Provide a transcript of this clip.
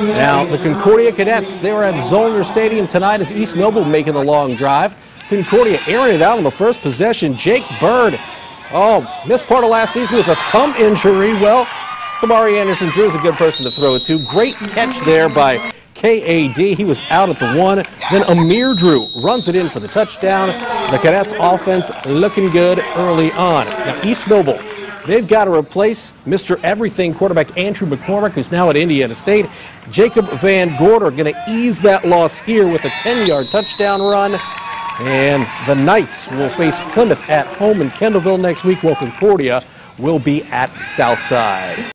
Now, the Concordia Cadets, they were at Zollner Stadium tonight as East Noble making the long drive. Concordia airing it out on the first possession. Jake Bird, oh, missed part of last season with a thumb injury. Well, Kamari Anderson Drew is a good person to throw it to. Great catch there by KAD. He was out at the one. Then Amir Drew runs it in for the touchdown. The Cadets offense looking good early on. Now, East Noble They've got to replace Mr. Everything quarterback Andrew McCormick, who's now at Indiana State. Jacob Van Gorder going to ease that loss here with a 10-yard touchdown run. And the Knights will face Plymouth at home in Kendallville next week, while Concordia will be at Southside.